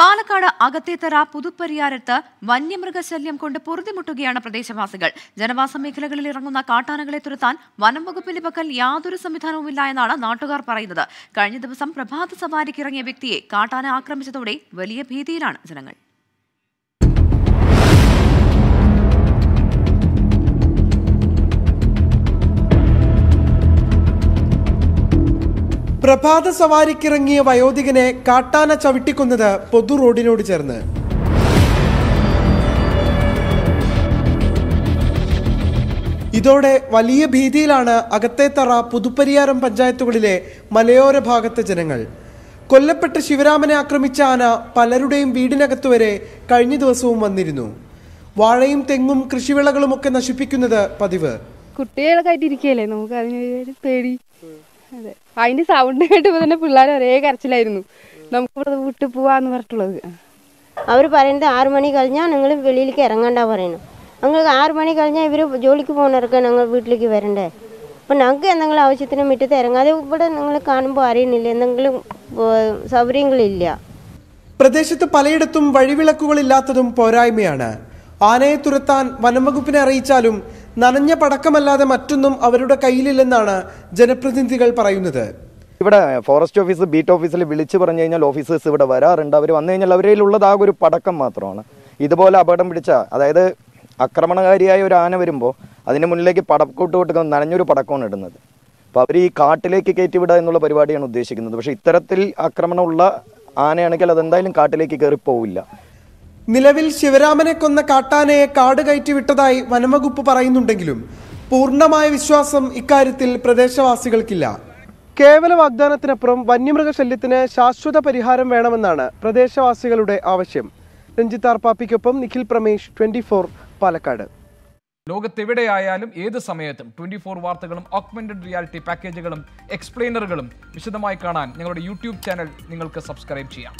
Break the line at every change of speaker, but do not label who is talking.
പാലക്കാട് അകത്തേത്തറ പുതുപ്പരിയാരത്ത് വന്യമൃഗശല്യം കൊണ്ട് പൊറുതിമുട്ടുകയാണ് പ്രദേശവാസികൾ. ജനവാസ മേഖലകളിൽ ഇറങ്ങുന്ന കാട്ടാനകളെ തുരത്താൻ വനം വകുപ്പിന്റെ പക്കൽ യാതൊരു സംവിധാനവുമില്ല എന്നാണ് നാട്ടുകാർ പറയുന്നത്. കഴിഞ്ഞ ദിവസം പ്രഭാത സവാരിക്ക് ഇറങ്ങിയ വ്യക്തിയെ കാട്ടാന ആക്രമിച്ചതോടെ വലിയ ഭീതിയിലാണ് ജനങ്ങൾ.
പ്രഭാത സവാരിക്കിറങ്ങിയ വയോധികനെ കാട്ടാന ചവിട്ടിക്കുന്നത് പൊതു റോഡിനോട് ചേർന്ന്. ഇതോടെ വലിയ ഭീതിയിലാണ് അകത്തേത്തറ പുതുപ്പരിയാരം പഞ്ചായത്തുകളിലെ മലയോര ഭാഗത്തെ ജനങ്ങൾ. കൊല്ലപ്പെട്ട ശിവരാമനെ ആക്രമിച്ച ആന പലരുടെയും വീടിനകത്ത് വരെ കഴിഞ്ഞ ദിവസവും വന്നിരുന്നു. വാഴയും തെങ്ങും കൃഷിവിളകളുമൊക്കെ നശിപ്പിക്കുന്നത് പതിവ്.
കുട്ടികളൊക്കെ ആയിട്ട് നമുക്ക് അതിന് പേടി. അതെ. അതിന്റെ സൗണ്ട് കേട്ടപ്പോ തന്നെ പിള്ളേർ ഒരേ കരച്ചിലായിരുന്നു. നമുക്ക് ഇവിടെ വിട്ടു പോവാന്ന് പറഞ്ഞിട്ടുള്ളത്.
അവർ പറയുന്നത് ആറു മണി കഴിഞ്ഞാൽ നിങ്ങൾ വെളിയിലേക്ക് ഇറങ്ങണ്ട പറയുന്നു നിങ്ങൾക്ക് ആറു മണി കഴിഞ്ഞാൽ ഇവർ ജോലിക്ക് പോകുന്നവർക്ക് ഞങ്ങൾ വീട്ടിലേക്ക് വരണ്ടേ? അപ്പം ഞങ്ങൾക്ക് എന്തെങ്കിലും ആവശ്യത്തിന് മുറ്റത്ത് ഇറങ്ങാതെ ഇവിടെ നിങ്ങൾ കാണുമ്പോൾ അറിയുന്നില്ല. എന്തെങ്കിലും സൗകര്യങ്ങളില്ല.
പ്രദേശത്ത് പലയിടത്തും വഴിവിളക്കുകളില്ലാത്തതും പോരായ്മയാണ്. ആനയെ തുരത്താൻ വനംവകുപ്പിനെ അറിയിച്ചാലും നനഞ്ഞ പടക്കമല്ലാതെ മറ്റൊന്നും അവരുടെ കയ്യിലില്ലെന്നാണ് ജനപ്രതിനിധികൾ പറയുന്നത്.
ഇവിടെ ഫോറസ്റ്റ് ഓഫീസ് ബീറ്റ് ഓഫീസിൽ വിളിച്ചു പറഞ്ഞു കഴിഞ്ഞാൽ ഓഫീസേഴ്സ് ഇവിടെ വരാറുണ്ട്. അവർ വന്നു കഴിഞ്ഞാൽ അവരിലുള്ളത് ആ ഒരു പടക്കം മാത്രമാണ്. ഇതുപോലെ അപകടം പിടിച്ച അതായത് ആക്രമണകാരിയായ ഒരു ആന വരുമ്പോൾ അതിന് മുന്നിലേക്ക് പടക്കൂട്ട് കൊടുക്കുന്ന നനഞ്ഞൊരു പടക്കമാണ് ഇടുന്നത്. അപ്പോൾ അവർ ഈ കാട്ടിലേക്ക് കയറ്റിവിടുക എന്നുള്ള പരിപാടിയാണ് ഉദ്ദേശിക്കുന്നത്. പക്ഷേ ഇത്തരത്തിൽ ആക്രമണമുള്ള ആനയാണെങ്കിൽ അതെന്തായാലും കാട്ടിലേക്ക് കയറി പോവില്ല
നിലവിൽ ശിവരാമനെ കൊന്ന കാട്ടാനയെ കാട് കയറ്റി വിട്ടതായി വനംവകുപ്പ് പറയുന്നുണ്ടെങ്കിലും പൂർണമായ വിശ്വാസം ഇക്കാര്യത്തിൽ പ്രദേശവാസികൾക്കില്ല. കേവല വാഗ്ദാനത്തിനപ്പുറം വന്യമൃഗശല്യത്തിന് ശാശ്വത പരിഹാരം വേണമെന്നാണ് പ്രദേശവാസികളുടെ ആവശ്യം. രഞ്ജിത്ത് ആർപ്പാപ്പിക്കൊപ്പം നിഖിൽ പ്രമേഷ് ട്വന്റി പാലക്കാട്.
ലോകത്തെവിടെയായാലും ഏത് സമയത്തും ട്വന്റി ഫോർ വാർത്തകളും ഓക്മെന്റഡ് റിയാലിറ്റി പാക്കേജുകളും എക്സ്പ്ലെയിനറുകളും വിശദമായി കാണാൻ ഞങ്ങളുടെ യൂട്യൂബ് ചാനൽ നിങ്ങൾക്ക് സബ്സ്ക്രൈബ് ചെയ്യാം.